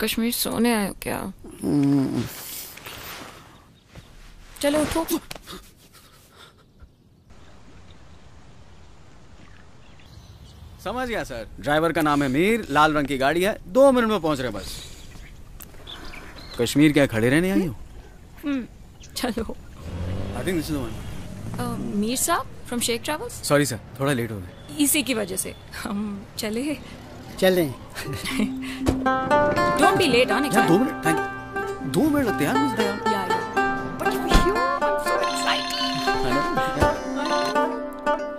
कश्मीर सोने आए क्या? चलो उठो। समझ गया सर। ड्राइवर का नाम है मीर लाल रंग की गाड़ी है दो मिनट में पहुँच रहे बस। कश्मीर क्या खड़े रहने आई हो? हम्म, चलो। I think this is the one Mir Sahab from Sheikh travels sorry sir थोड़ा लेट हो गए इसी की वजह से। हम चले। चलें डोंट बी लेट ऑन यार दो मिनट थैंक दो मिनट लगते यार। मुझे यार yeah yeah but you here so excited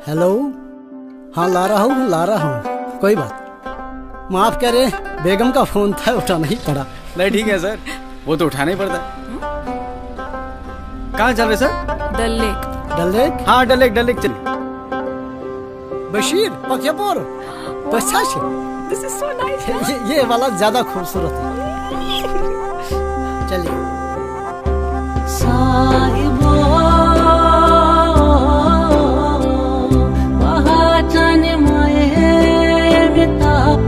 hello हाँ ला रहा हूँ ला रहा हूँ। कोई बात माफ़ करे बेगम का फ़ोन था उठाना ही पड़ा। नहीं ठीक है सर। वो तो उठाना ही पड़ता है। कहाँ चल रहे sir? Dal lake Dal lake हाँ डल लेक डल लेक चलिए। बशीर पकियापुर बच्चा दिस इज़ सो नाइस ये, ये वाला ज़्यादा खूबसूरत है। चलिए। साहिबो वहाचन माये बिताप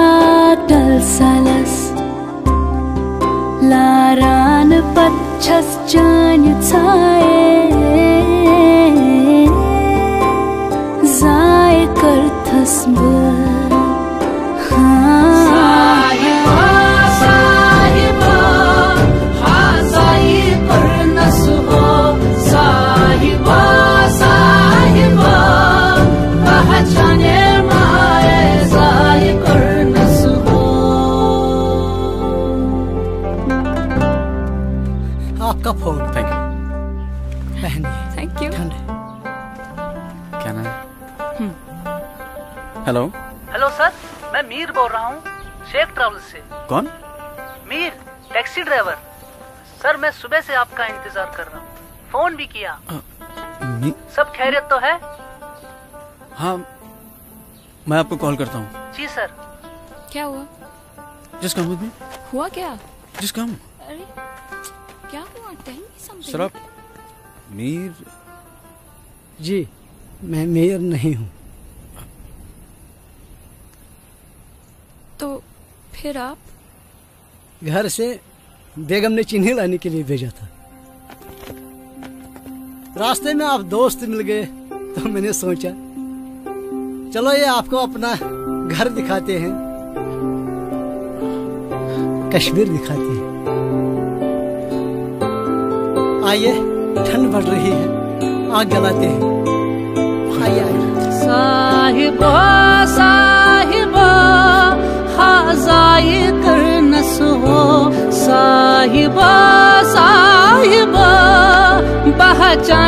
just join your time आपका phone thank you thank you ठंड क्या नाम हेलो हेलो सर मैं मीर बोल रहा हूँ। शेख ट्रैवल्स से। कौन? मीर टैक्सी ड्राइवर सर मैं सुबह से आपका इंतज़ार कर रहा हूँ। फ़ोन भी किया। सब खैरियत तो है? हाँ मैं आपको कॉल करता हूँ। जी सर। क्या हुआ? जिस काम में? हुआ क्या? जिस काम? क्या हुआ? Tell me something Mir ji मैं मेयर नहीं हूँ। तो फिर आप? घर से बेगम ने चिन्ह लाने के लिए भेजा था। रास्ते में आप दोस्त मिल गए तो मैंने सोचा चलो ये आपको अपना घर दिखाते हैं। कश्मीर दिखाते हैं। आइए, ठंड बढ़ रही है, आग जलाते हैं। आइए आइए। साहिबा साहिबा, हाजाई हो साहिबो साहिबो कर